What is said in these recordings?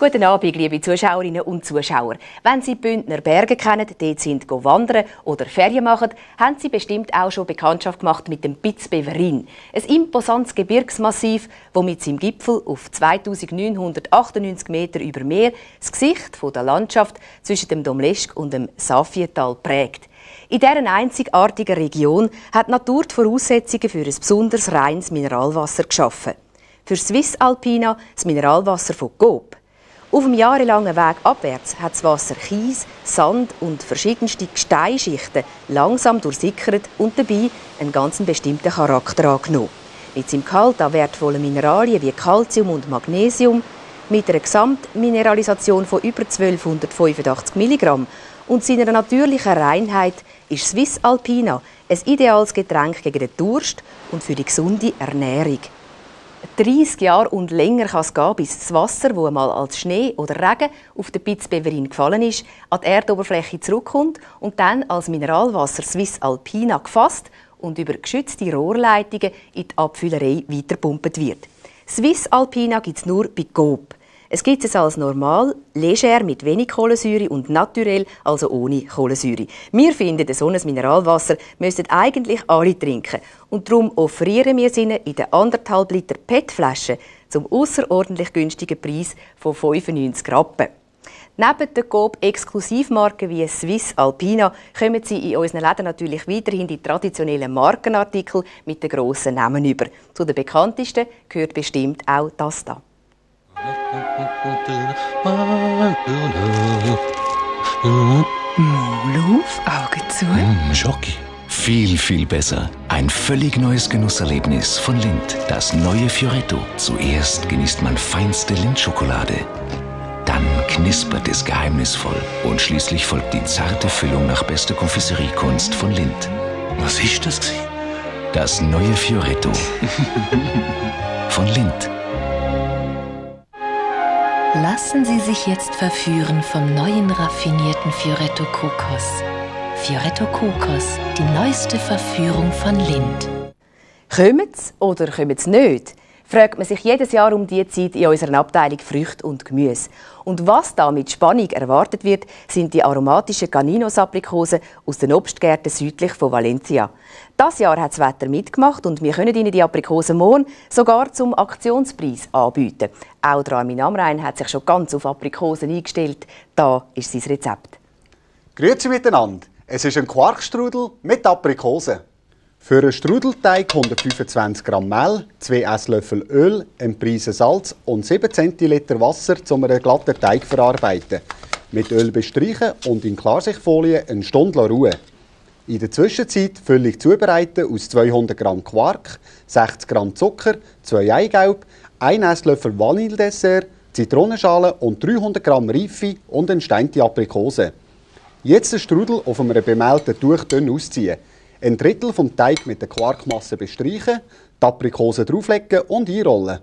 Guten Abend, liebe Zuschauerinnen und Zuschauer. Wenn Sie Bündner Berge kennen, dort sind wandern oder Ferien machen, haben Sie bestimmt auch schon Bekanntschaft gemacht mit dem Piz Beverin. Ein imposantes Gebirgsmassiv, das mit seinem Gipfel auf 2998 Meter über Meer das Gesicht der Landschaft zwischen dem Domleschg und dem Safietal prägt. In dieser einzigartigen Region hat die Natur die Voraussetzungen für ein besonders reines Mineralwasser geschaffen. Für Swiss Alpina das Mineralwasser von Coop. Auf dem jahrelangen Weg abwärts hat das Wasser Kies, Sand und verschiedenste Gesteinsschichten langsam durchsickert und dabei einen ganz bestimmten Charakter angenommen. Mit seinem Gehalt an wertvollen Mineralien wie Calcium und Magnesium, mit einer Gesamtmineralisation von über 1285 Milligramm und seiner natürlichen Reinheit ist Swiss Alpina ein ideales Getränk gegen den Durst und für die gesunde Ernährung. 30 Jahre und länger kann es gehen, bis das Wasser, das einmal als Schnee oder Regen auf den Pitzbeverin gefallen ist, an die Erdoberfläche zurückkommt und dann als Mineralwasser Swiss Alpina gefasst und über geschützte Rohrleitungen in die Abfüllerei weiterpumpt wird. Swiss Alpina gibt es nur bei Coop. Es gibt es als normal, leger mit wenig Kohlensäure und naturell, also ohne Kohlensäure. Wir finden, so ein Mineralwasser müssten eigentlich alle trinken. Und darum offerieren wir es ihnen in der anderthalb Liter PET-Flasche zum außerordentlich günstigen Preis von 95 Rappen. Neben den Coop-Exklusivmarken wie Swiss Alpina kommen Sie in unseren Läden natürlich weiterhin die traditionellen Markenartikel mit den grossen Namen über. Zu den bekanntesten gehört bestimmt auch das hier. Move, Augen zu. Mm, Schocki. Viel, viel besser. Ein völlig neues Genusserlebnis von Lind. Das neue Fioretto. Zuerst genießt man feinste Lindschokolade. Dann knispert es geheimnisvoll. Und schließlich folgt die zarte Füllung nach bester Konfisseriekunst von Lind. Was ist das? Das neue Fioretto. von Lind. Lassen Sie sich jetzt verführen vom neuen raffinierten Fioretto Kokos. Fioretto Kokos, die neueste Verführung von Lind. Kommen's oder kommen's nicht? Fragt man sich jedes Jahr um diese Zeit in unserer Abteilung Früchte und Gemüse. Und was da mit Spannung erwartet wird, sind die aromatischen Caninos-Aprikosen aus den Obstgärten südlich von Valencia. Das Jahr hat das Wetter mitgemacht und wir können Ihnen die Aprikosen morgen sogar zum Aktionspreis anbieten. Auch der Armin Amrein hat sich schon ganz auf Aprikosen eingestellt. Da ist sein Rezept. Grüezi miteinander. Es ist ein Quarkstrudel mit Aprikosen. Für einen Strudelteig 125 Gramm Mehl, 2 Esslöffel Öl, ein Prise Salz und 7 Zentiliter Wasser zum einen glatten Teig verarbeiten. Mit Öl bestreichen und in Klarsichtfolie eine Stunde ruhen. In der Zwischenzeit Füllung zubereiten aus 200 Gramm Quark, 60 Gramm Zucker, 2 Eigelb, 1 Esslöffel Vanilledessert, Zitronenschale und 300 Gramm Reife und entsteinte Aprikose. Jetzt den Strudel auf einem bemehlten Tuch dünn ausziehen. Ein Drittel vom Teig mit der Quarkmasse bestreichen, die Aprikose drauflegen und einrollen.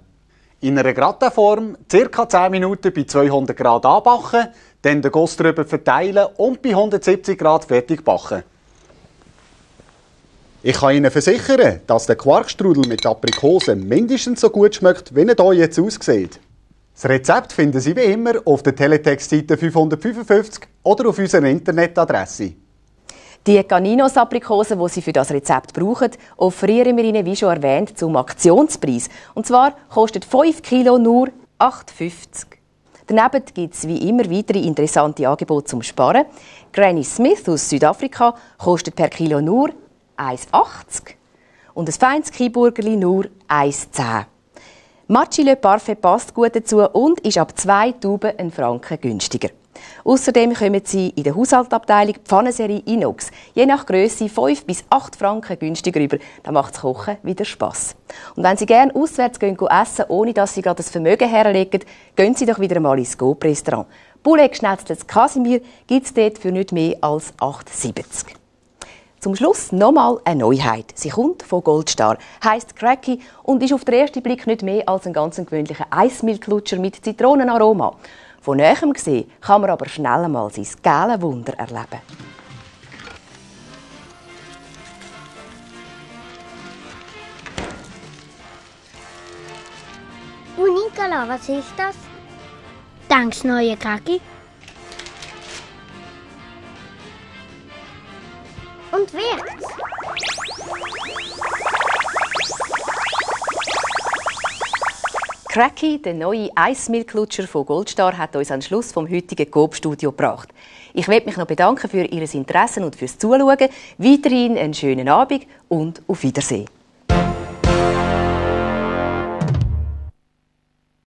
In einer Gratinform ca. 10 Minuten bei 200 Grad anbacken, dann den Guss drüber verteilen und bei 170 Grad fertig backen. Ich kann Ihnen versichern, dass der Quarkstrudel mit Aprikose mindestens so gut schmeckt, wie er hier jetzt aussieht. Das Rezept finden Sie wie immer auf der Teletext-Seite 555 oder auf unserer Internetadresse. Die Caninos-Aprikosen, die Sie für das Rezept brauchen, offerieren wir Ihnen, wie schon erwähnt, zum Aktionspreis. Und zwar kostet 5 Kilo nur 8,50. Daneben gibt es wie immer weitere interessante Angebote zum Sparen. Granny Smith aus Südafrika kostet per Kilo nur 1,80 und ein feines Kiburgerli nur 1,10. Machi Le Parfait passt gut dazu und ist ab zwei Tauben ein Franken günstiger. Außerdem kommen Sie in der Haushaltabteilung Pfannenserie Inox je nach Größe 5 bis 8 Franken günstiger über. Da macht das Kochen wieder Spass. Und wenn Sie gerne auswärts gehen, essen, ohne dass Sie gerade das Vermögen herlegen, gehen Sie doch wieder mal ins Coop-Restaurant. Poulet geschnetzeltes Kasimir gibt es dort für nicht mehr als 8,70. Zum Schluss nochmal eine Neuheit. Sie kommt von Goldstar, heißt Cracky und ist auf den ersten Blick nicht mehr als ein ganz gewöhnlicher Eismilchlutscher mit Zitronenaroma. Von näherem gesehen kann man aber schnell mal sein geiles Wunder erleben. Du Nicola, was ist das? Danks neue Kaki. Und wirkt's. Cracky, der neue Eismilchlutscher von Goldstar, hat uns den Schluss vom heutigen Coop-Studio gebracht. Ich möchte mich noch bedanken für Ihr Interesse und fürs Zuschauen. Weiterhin einen schönen Abend und auf Wiedersehen.